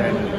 China.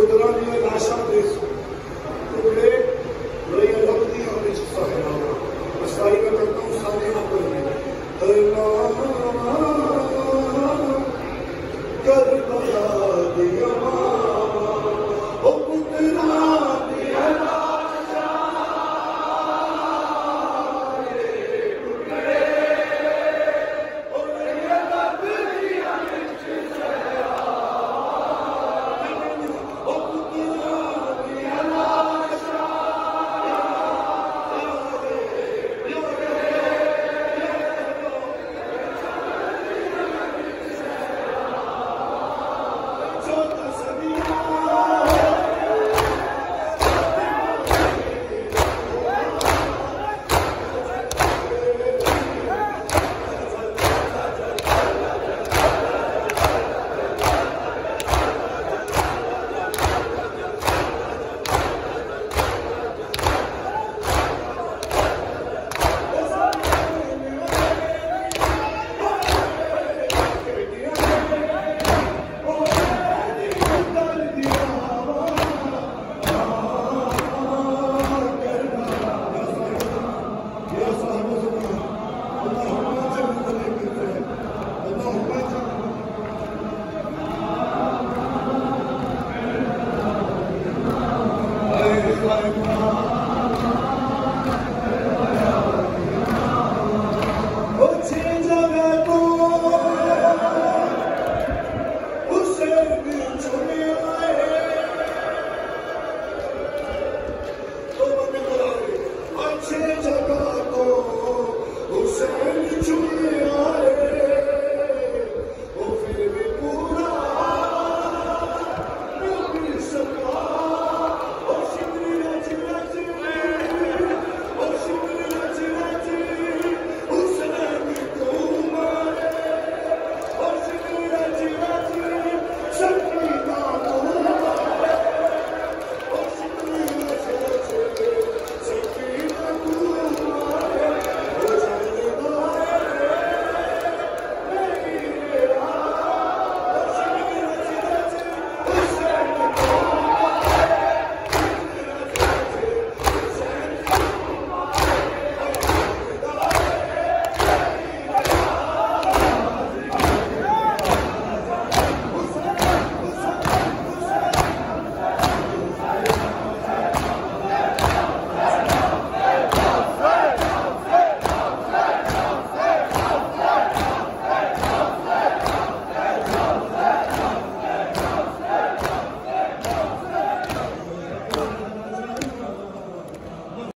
ودرانيو العشرة بيخ